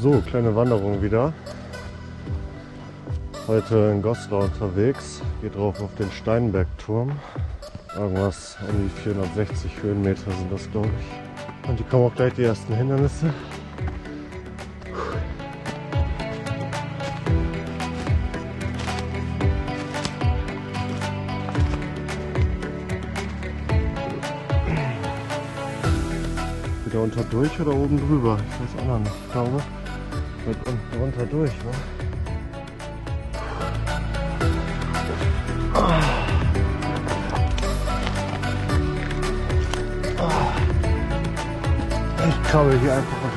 So, kleine Wanderung wieder. Heute in Goslar unterwegs. Geht drauf auf den Steinbergturm. Irgendwas um die 460 Höhenmeter sind das, glaube ich. Und hier kommen auch gleich die ersten Hindernisse. Wieder unter durch oder oben drüber? Ich weiß auch noch nicht. Ich glaube, weit unten runter durch, ne? Ich krabbel hier einfach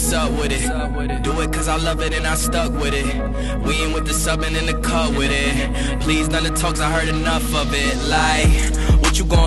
what's up with it? Do it cause I love it and I stuck with it. We ain't with the subbing in the cut with it. Please, none of the talks, I heard enough of it. Like, what you going